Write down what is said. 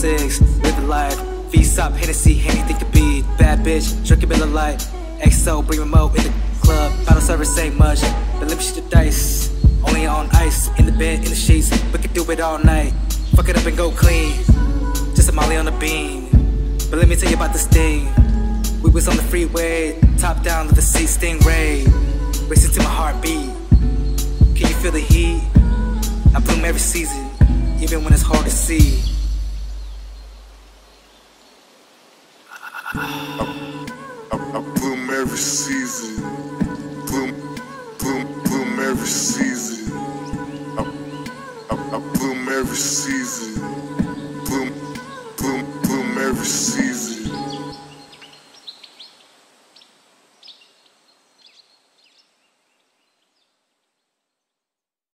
six, the life. Feast up, Hennessy, anything to be. Bad bitch, drinking Miller Lite. XO, bring remote in the club. Bottle service ain't much, but let me shoot the dice. Only on ice, in the bed, in the sheets. We could do it all night. Fuck it up and go clean. Just a molly on the beam. But let me tell you about this thing. We was on the freeway, top down, let the sea stingray. Racing to my heartbeat. Can you feel the heat? I bloom every season, even when it's hard to see. I bloom every season. Bloom, bloom, bloom every season. I, I, I bloom every season. Bloom, bloom, bloom every season.